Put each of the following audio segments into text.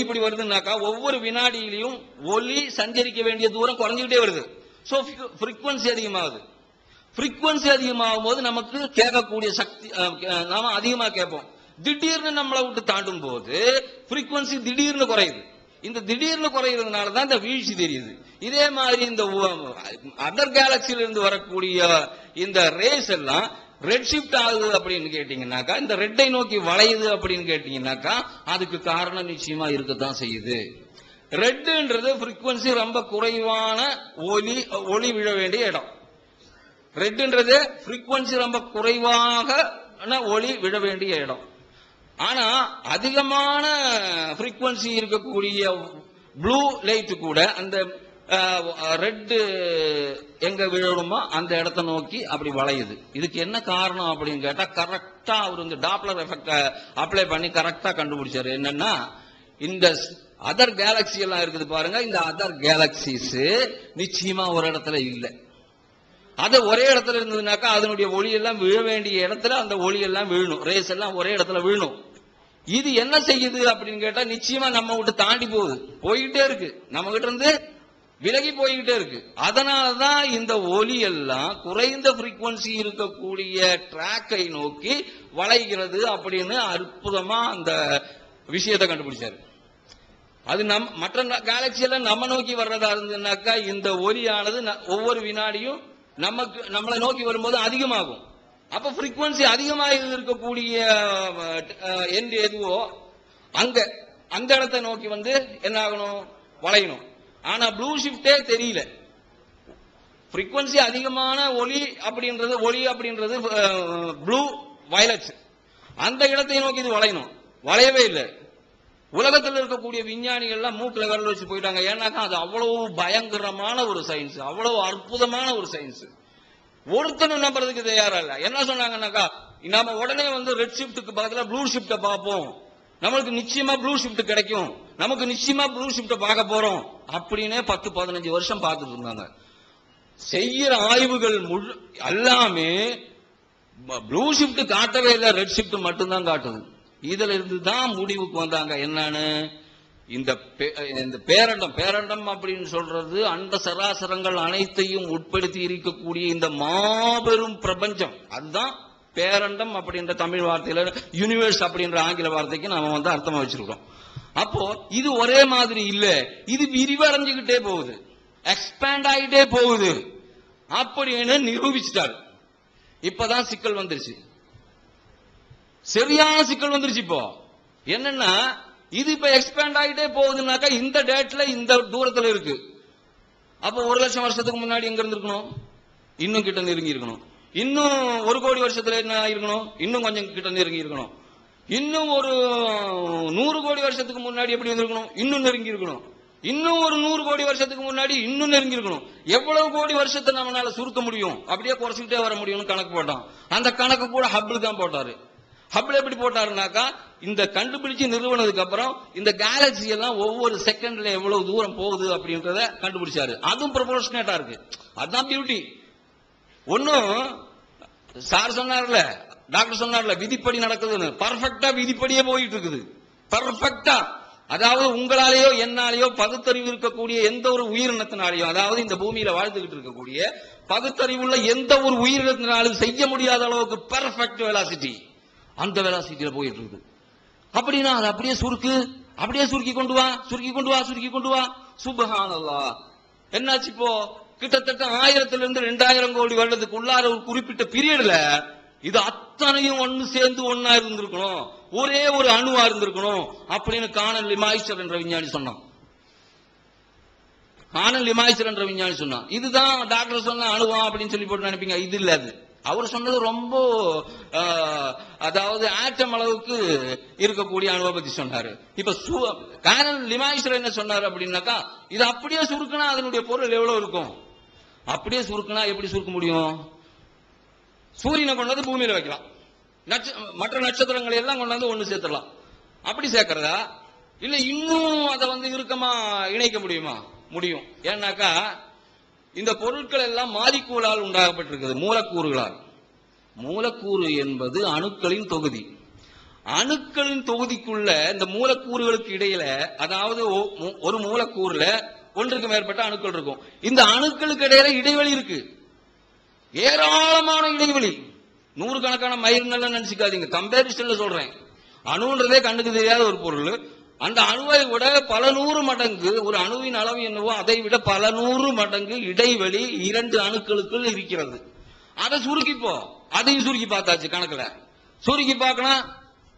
இப்படி வருதுன்னாக்கா ஒவ்வொரு வினாடியிலையும் ஒலி சஞ்சரிக்க வேண்டிய தூரம் குறைஞ்சிக்கிட்டே வருது. ஸோ ஃப்ரீக்வன்சி அதிகமாகுது. ஃப்ரீக்வன்சி அதிகமாகும் போது நமக்கு கேட்கக்கூடிய சக்தி நாம அதிகமா கேட்போம். திடீர்னு நம்மளை விட்டு தாண்டும் போது ஃப்ரீக்வன்சி திடீர்னு குறையுது. இந்த திடீர்னு குறையிறதுனால தான் இந்த வீழ்ச்சி தெரியுது. இதே மாதிரி இந்த அதர் கேலக்சியிலிருந்து வரக்கூடிய இந்த ரேஸ் எல்லாம் ரெட் ஷிஃப்ட் ஆகுது அப்படின்னு கேட்டீங்கன்னாக்கா இந்த ரெட்டை நோக்கி வளையுது அப்படின்னு கேட்டீங்கன்னாக்கா அதுக்கு காரணம் நிச்சயமா இருக்கத்தான் செய்யுது. ரெட்டுன்றது frequency ரொம்ப குறைவான ஒலி ஒளி விழ வேண்டிய இடம். ரெட்டுன்றது frequency ரொம்ப குறைவாக ஒளி விழ வேண்டிய இடம். ஆனா அதிகமான frequency இருக்கக்கூடிய ப்ளூ லைட் கூட அந்த ரெட்டு எங்க விழணுமோ அந்த இடத்த நோக்கி அப்படி வளையுது. இதுக்கு என்ன காரணம் அப்படின்னு கேட்டா கரெக்டா அவர் வந்து டாப்லர் எஃபெக்ட அப்ளை பண்ணி கரெக்டா கண்டுபிடிச்சாரு. என்னன்னா இந்த அதர் கேலக்சி எல்லாம் இருக்குது பாருங்க இந்த அதர் கேலக்சிஸ் நிச்சயமா ஒரு இடத்துல இல்லை. அது ஒரே இடத்துல இருந்ததுனாக்கா அதனுடைய ஒளி எல்லாம் விழ வேண்டிய இடத்துல அந்த ஒளி எல்லாம் விழணும் ரேஸ் எல்லாம் ஒரே இடத்துல விழணும் இது என்ன செய்யுது அப்படின்னு கேட்டா நிச்சயமா நம்ம விட்டு தாண்டி போகுது. போய்கிட்டே இருக்கு. நம்ம கிட்ட இருந்து விலகி போய்கிட்டே இருக்கு. அதனாலதான் இந்த ஒலி எல்லாம் குறைந்த frequency இருக்கக்கூடிய ட்ராக்கை நோக்கி வளைகிறது அப்படின்னு அற்புதமா அந்த விஷயத்தை கண்டுபிடிச்சாரு. அது நம் மற்ற கேலக்சி எல்லாம் நம்ம நோக்கி வர்றதா இருந்ததுனாக்கா இந்த ஒலியானது ந- ஒவ்வொரு வினாடியும் நமக்கு நம்மளை நோக்கி வரும்போது அதிகமாகும். அப்ப frequency அதிகமாக இருக்கக்கூடிய எண்ட் எதுவோ அங்க அந்த இடத்தை நோக்கி வந்து என்ன ஆகணும்? வளையணும். ஆனா ப்ளூ ஷிஃப்டே தெரியல. ஃப்ரீக்வன்சி அதிகமான ஒளி அப்படின்றது ஒளி அப்படின்றது ப்ளூ வயலட்ஸ் அந்த இடத்தை நோக்கி இது வளையணும். வளையவே இல்லை. உலகத்தில் இருக்கக்கூடிய விஞ்ஞானிகள்லாம் மூக்கில் விரல் வச்சு போயிட்டாங்க. ஏன்னாக்கா அது அவ்வளவு பயங்கரமான ஒரு சயின்ஸ் அவ்வளவு அற்புதமான ஒரு சயின்ஸ் ஒருத்தனும் நம்புறதுக்கு தயாரா இல்லை. என்ன சொன்னாங்கன்னாக்கா நாம உடனே வந்து ரெட் ஷிஃப்ட்டுக்கு பக்கத்தில் ப்ளூ ஷிஃப்ட்டை பார்ப்போம். நம்மளுக்கு நிச்சயமா ப்ளூ ஷிஃப்ட் கிடைக்கும். நமக்கு நிச்சயமா ப்ளூ ஷிப்ட பார்க்க போறோம். அப்படின்னே பத்து பதினஞ்சு வருஷம் பார்த்துட்டு இருந்தாங்க. செய்யற ஆய்வுகள் முழு எல்லாமே ப்ளூ ஷிப்ட் காட்டவே இல்லை ரெட் ஷிப்ட் மட்டும்தான் காட்டுது. இதுல இருந்து தான் முடிவுக்கு வந்தாங்க. என்னன்னு? இந்த பே- இந்த பேரண்டம் பேரண்டம் அப்படின்னு சொல்றது அண்ட சராசரங்கள் அனைத்தையும் உட்படுத்தி இருக்கக்கூடிய இந்த மாபெரும் பிரபஞ்சம். அதுதான் பேரண்டம் அப்படின்ற தமிழ் வார்த்தையில யூனிவர்ஸ் அப்படின்ற ஆங்கில வார்த்தைக்கு நாம வந்து அர்த்தமா வச்சிருக்கோம். அப்போ இது ஒரே மாதிரி இல்ல. இது விரிவடைஞ்சுக்கிட்டே போகுது. எக்ஸ்பேண்ட் ஆகிட்டே போகுது. அப்படின்னு நிரூபிச்சிட்டாரு. இப்பதான் சிக்கல் வந்துருச்சு. சரியான சிக்கல் வந்துருச்சு இப்போ. என்னன்னா இது இப்ப எக்ஸ்பேண்ட் ஆகிட்டே போகுதுனாக்கா இந்த டேட்ல இந்த தூரத்துல இருக்கு. அப்ப ஒரு லட்சம் வருஷத்துக்கு முன்னாடி எங்க இருந்திருக்கணும்? இன்னும் கிட்ட நெருங்கி இருக்கணும் இன்னும் ஒரு கோடி வருஷத்துல என்ன இருக்கணும் இன்னும் கொஞ்சம் கிட்ட நெருங்கி இருக்கணும் இன்னும் ஒரு நூறு கோடி வருஷத்துக்கு முன்னாடி எப்படி இருந்திருக்கணும் இன்னும் நெருங்கி இருக்கணும். இன்னும் ஒரு நூறு கோடி வருஷத்துக்கு முன்னாடி இன்னும் நெருங்கி இருக்கணும். எவ்வளவு கோடி வருஷத்தை நம்மளால சுருக்க முடியும்? அப்படியே குறைச்சிக்கிட்டே வர முடியும்னு கணக்கு போட்டோம் அந்த கணக்கு கூட ஹப்பிள் தான் போட்டாரு. ஹப்பிள் எப்படி போட்டாருனாக்கா இந்த கண்டுபிடிச்சு நிறுவனதுக்கு அப்புறம் இந்த கேலக்சி எல்லாம் ஒவ்வொரு செகண்ட்ல எவ்வளவு தூரம் போகுது அப்படின்றத கண்டுபிடிச்சாரு. அதுவும் ப்ரொபோர்ஷனேட்டா இருக்கு. அதுதான் பியூட்டி ஒன்னும் சார் சொன்னார்ல டாக்டர் சொன்னார்ல விதிப்படி நடக்குதுன்னு. பர்ஃபெக்டா விதிப்படியே போயிட்டு இருக்குது பர்ஃபெக்டா அதாவது உங்களாலேயோ என்னாலேயோ பகுத்தறிவு இருக்கக்கூடிய எந்த ஒரு உயிரினத்தினாலேயோ அதாவது இந்த பூமியில வாழ்ந்துகிட்டு இருக்கக்கூடிய பகுத்தறிவுள்ள எந்த ஒரு உயிரினத்தினாலும் செய்ய முடியாத அளவுக்கு பெர்ஃபெக்ட் வெலாசிட்டி அந்த வெலாசிட்டியில போயிட்டு இருக்குது அப்படின்னா அது அப்படியே சுருக்கு அப்படியே சுருக்கி கொண்டு வா சுருக்கி கொண்டு வா சுருக்கி கொண்டு வா. சுபஹானல்லாஹ் என்னாச்சு இப்போ? கிட்டத்தட்ட ஆயிரத்துல இருந்து ரெண்டாயிரம் கோடி வருடத்துக்கு உள்ளார ஒரு குறிப்பிட்ட பீரியட்ல இது அத்தனையும் ஒன்று சேர்ந்து ஒன்னா இருந்திருக்கணும். ஒரே ஒரு அணுவா இருந்திருக்கணும். அப்படின்னு காணல் லிமாய்ச்சர் என்ற விஞ்ஞானி சொன்னான். காணல் லிமாய்ச்சர் என்ற விஞ்ஞானி சொன்னான். இதுதான் டாக்டர் சொன்ன அணுவா அப்படின்னு சொல்லி போட்டு நினைப்பீங்க? இது இல்ல அது. அவர் சொன்னது ரொம்ப அதாவது ஆட்டம் அளவுக்கு இருக்கக்கூடிய அணுவை பத்தி சொன்னாரு. இப்ப சு- காணல் லிமாய்ச்சர் என்ன சொன்னாரு அப்படின்னாக்கா இது அப்படியே சுருக்குனா அதனுடைய பொருள் எவ்வளவு இருக்கும்? அப்படியே சுருக்குனா எப்படி சுருக்க முடியும்? சூரியனை கொண்டு வந்து பூமியில வைக்கலாம். நட்ச- மற்ற நட்சத்திரங்களை எல்லாம் கொண்டாந்து ஒன்று சேர்த்துடலாம். அப்படி சேர்க்கறதா? இல்லை இன்னும் அதை வந்து இறுக்கமா இணைக்க முடியுமா? முடியும். ஏன்னாக்கா இந்த பொருட்கள் எல்லாம் மாலிக்கூலால் உண்டாகப்பட்டிருக்கிறது மூலக்கூறுகளால். மூலக்கூறு என்பது அணுக்களின் தொகுதி. அணுக்களின் தொகுதிக்குள்ள இந்த மூலக்கூறுகளுக்கு இடையில அதாவது ஒரு மூலக்கூறுல ஒன்றுக்கு மேற்பட்ட அணுக்கள் இருக்கும். இந்த அணுக்களுக்கு இடையில இடைவெளி இருக்கு. ஏராளமான இடைவெளி நூறுக்கணக்கான மைல்கள் நினைச்சுக்காதீங்க. கம்பேரிசன்ல சொல்றேன். அணுன்றதே கண்ணுக்கு தெரியாத ஒரு பொருள். அந்த அணுவை விட பல நூறு மடங்கு ஒரு அணுவின் அளவு என்னவோ அதை விட பல நூறு மடங்கு இடைவெளி இரண்டு அணுக்களுக்குள் இருக்கிறது. அதை சுருக்கிப்போ அதையும் சுருக்கி பார்த்தாச்சு கணக்குல. சுருக்கி பார்க்கணும்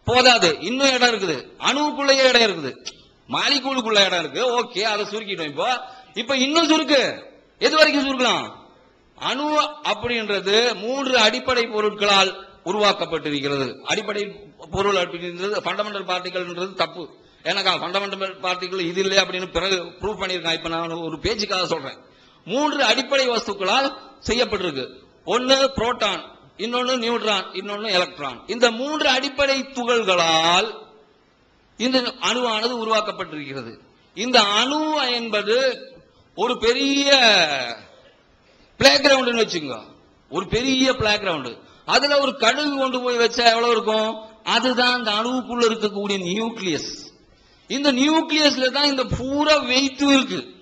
போதாது. இன்னும் இடம் இருக்குது. அணுவுக்குள்ளேயே இடம் இருக்குது. மாலிகூலுக்குள்ள இடம் இருக்கு. ஓகே அதை சுருக்கிட்டோம் இப்போ. இப்ப இன்னும் சுருக்கு. எது வரைக்கும் சுருக்கலாம்? அணு அப்படின்றது மூன்று அடிப்படை பொருட்களால் உருவாக்கப்பட்டிருக்கிறது. அடிப்படை பொருள் அப்படின்றது ஃபண்டமெண்டல் பார்ட்டிகள்ன்றது தப்பு. எனக்கு ஃபண்டமெண்டல் பார்ட்டிகள் இது இல்லை அப்படின்னு பிறகு ப்ரூவ் பண்ணியிருக்கேன். இப்போ நான் ஒரு பேச்சுக்காக சொல்றேன். மூன்று அடிப்படை வஸ்துக்களால் செய்யப்பட்டிருக்கு. ஒன்று புரோட்டான் இன்னொன்று நியூட்ரான் இன்னொன்று எலக்ட்ரான் இந்த மூன்று அடிப்படை துகள்களால் இந்த அணுவானது உருவாக்கப்பட்டிருக்கிறது. இந்த அணு என்பது ஒரு பெரிய பிளே கிரவுண்டுன்னு வச்சுங்க ஒரு பெரிய பிளே கிரவுண்டு அதுல ஒரு கடுகு கொண்டு போய் வச்சா எவ்வளவு இருக்கும்? அதுதான் அந்த அணுவுக்குள்ள இருக்கக்கூடிய நியூக்ளியஸ் இந்த நியூக்ளியஸ்ல தான் இந்த பூரா வெயிட்டும் இருக்கு.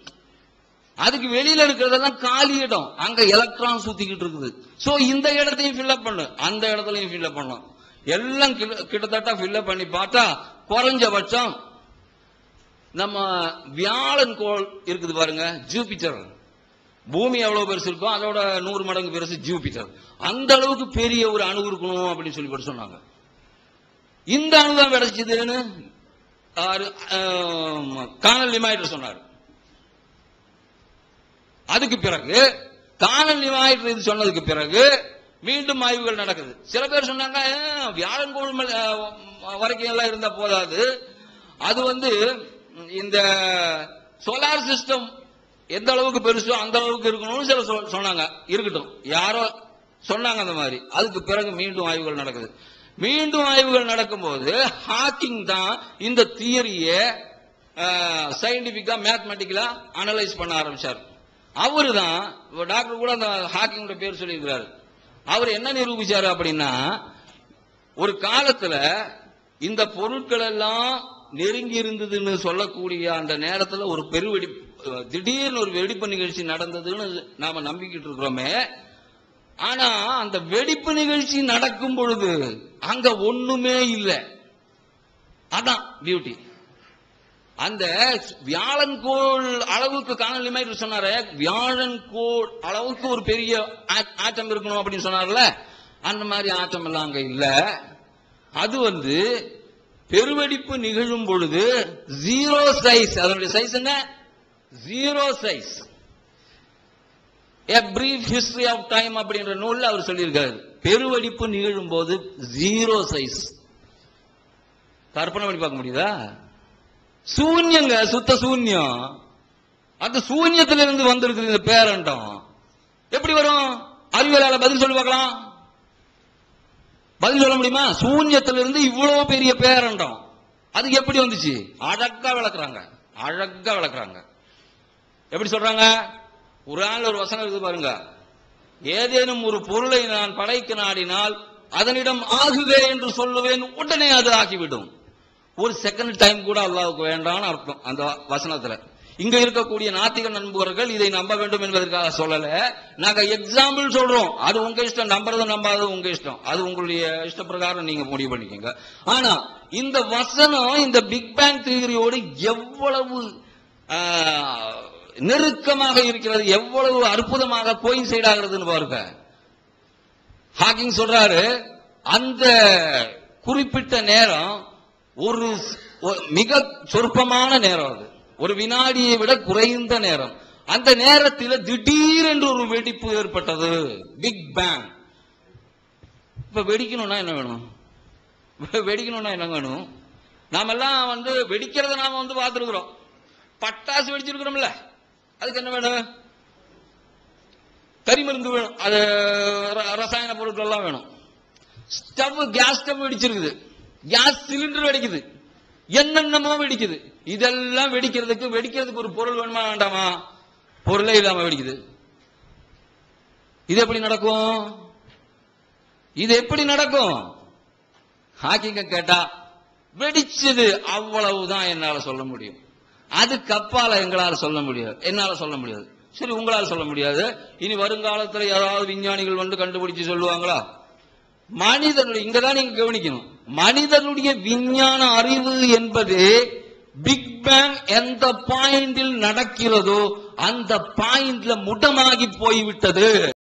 அதுக்கு வெளியில இருக்கிறதெல்லாம் காலி இடம். அங்க எலக்ட்ரான் சுத்திக்கிட்டு இருக்குது. சோ இந்த இடத்தையும் ஃபில்அப் பண்ணு. அந்த இடத்துலயும் ஃபில்அப் பண்ணும் எல்லாம் கிட்ட- கிட்டத்தட்ட ஃபில்அப் பண்ணி பார்த்தா குறைஞ்சபட்சம் நம்ம வியாழன் கோள் இருக்குது பாருங்க ஜூபிட்டர் பூமி எவ்வளவு பெருசு இருக்கோ அதோட நூறு மடங்கு பெருசு ஜூபிட்டர். அந்த அளவுக்கு பெரிய ஒரு அணு இருக்கணும் அப்படின்னு சொல்லி சொன்னாங்க. இந்த அணு தான் கிடைச்சதுன்னு கானல் லிமாயிட்டர் சொன்னார். அதுக்கு பிறகு கானல் நிமாயிட்டர் இது சொன்னதுக்கு பிறகு மீண்டும் ஆய்வுகள் நடக்குது. சில பேர் சொன்னாங்க வியாழன் கோள் வரைக்கும் எல்லாம் இருந்தா போதாது. அது வந்து இந்த சோலார் சிஸ்டம் எந்த அளவுக்கு பெருசோ அந்த அளவுக்கு இருக்கணும்னு சில சொ- சொன்னாங்க. இருக்கட்டும். யாரோ சொன்னாங்க அந்த மாதிரி. அதுக்கு பிறகு மீண்டும் ஆய்வுகள் நடக்குது. மீண்டும் ஆய்வுகள் நடக்கும்போது ஹாக்கிங் தான் இந்த தியரியை சயின்டிபிக்கா மேத்மெட்டிக்கலா அனலைஸ் பண்ண ஆரம்பிச்சார். அவரு தான் டாக்டர் கூட அந்த ஹாக்கிங்கோட பேர் சொல்லியிருக்கிறாரு. அவர் என்ன நிரூபிச்சாரு அப்படின்னா ஒரு காலத்துல இந்த பொருட்கள் எல்லாம் நெருங்கி இருந்ததுன்னு சொல்லக்கூடிய அந்த நேரத்தில் ஒரு பெருவெடி திடீர்னு ஒரு வெடிப்பு நிகழ்ச்சி நடந்ததுன்னு நாம நம்பிக்கிட்டு இருக்கிறோமே. ஆனா அந்த வெடிப்பு நிகழ்ச்சி நடக்கும் பொழுது அங்க ஒண்ணுமே இல்லை. அதான் பியூட்டி அந்த வியாழன் கோள் அளவுக்கு காணொலி மாதிரி சொன்னாரு. வியாழன் கோள் அளவுக்கு ஒரு பெரிய ஆட்டம் இருக்கணும் அப்படின்னு சொன்னார்ல. அந்த மாதிரி ஆட்டம் எல்லாம் அங்க இல்ல. அது வந்து பெருவெடிப்பு நிகழும் பொழுது ஜீரோ சைஸ் அதனுடைய சைஸ் என்ன? Zero size a brief history of time அப்படின்ற நூல்ல அவர் சொல்லியிருக்காரு. பெருவெடிப்பு நிகழும் போது ஜீரோ சைஸ் கற்பனை பண்ணி பார்க்க முடியுதா? சூன்யங்க சுத்த சூன்யம். அந்த சூன்யத்துல இருந்து வந்திருக்குது இந்த பேரண்டம். எப்படி வரும்? அறிவியலால பதில் சொல்லி பார்க்கலாம். பதில் சொல்ல முடியுமா? சூன்யத்துல இருந்து இவ்வளவு பெரிய பேரண்டம். அது எப்படி வந்துச்சு? அழகா விளக்குறாங்க. அழகா விளக்குறாங்க. எப்படி சொல்றாங்க? ஒரு ஆள் ஒரு வசனம் இருக்குது பாருங்க. ஏதேனும் ஒரு பொருளை நான் படைக்க நாடினால் அதனிடம் ஆகுவே என்று சொல்லுவேன். உடனே அது ஆகிவிடும். ஒரு செகண்ட் டைம் கூட அல்லாவுக்கு வேண்டாம்னு அர்த்தம் அந்த வசனத்துல. இங்க இருக்கக்கூடிய நாத்திக நண்பர்கள் இதை நம்ப வேண்டும் என்பதற்காக சொல்லல. நாங்க எக்ஸாம்பிள் சொல்றோம். அது உங்க இஷ்டம் நம்புறது நம்பாதது உங்க இஷ்டம். அது உங்களுடைய இஷ்ட பிரகாரம் நீங்க முடிவு பண்ணிக்கோங்க. ஆனா இந்த வசனம் இந்த பிக் பேங் தியரியோடு எவ்வளவு நெருக்கமாக இருக்கிறது. எவ்வளவு அற்புதமாக கோயின்சைட் ஆகிறதுன்னு பாருங்க. ஹாக்கிங் சொல்றாரு அந்த குறிப்பிட்ட நேரம் ஒரு மிக சொற்பமான நேரம் அது. ஒரு வினாடியை விட குறைந்த நேரம். அந்த நேரத்தில் திடீரென்று ஒரு வெடிப்பு ஏற்பட்டது. பிக் பேங் இப்ப வெடிக்கணும்னா என்ன வேணும்? வெடிக்கணும்னா என்ன வேணும்? நாமெல்லாம் வந்து வெடிக்கிறத நாம வந்து பார்த்துருக்குறோம். பட்டாசு வெடிச்சிருக்கிறோம்ல. அதுக்கு என்ன வேணும்? கரிமருந்து வேணும். அது ர- ரசாயன பொருட்கள் எல்லாம் வேணும். ஸ்டவ் கேஸ் ஸ்டவ் வெடிச்சிருக்குது. கேஸ் சிலிண்டர் வெடிக்குது. என்னென்னமோ வெடிக்குது. இதெல்லாம் வெடிக்கிறதுக்கு வெடிக்கிறதுக்கு ஒரு பொருள் வேணுமா வேண்டாமா? பொருளே இல்லாம வெடிக்குது. இது எப்படி நடக்கும்? இது எப்படி நடக்கும்? ஹாக்கிங்க கேட்டா வெடிச்சது அவ்வளவுதான் என்னால சொல்ல முடியும். அதுக்கு அப்பால எங்களால சொல்ல முடியாது. என்னால சொல்ல முடியாது. சரி உங்களால சொல்ல முடியாது. இனி வருங்காலத்துல ஏதாவது விஞ்ஞானிகள் வந்து கண்டுபிடிச்சு சொல்லுவாங்களா? மனிதனுடைய இங்கதான் நீங்க கவனிக்கணும். மனிதனுடைய விஞ்ஞான அறிவு என்பது பிக் பேங் எந்த பாயிண்டில் நடக்கிறதோ அந்த பாயிண்ட்ல முடமாகி போய்விட்டது.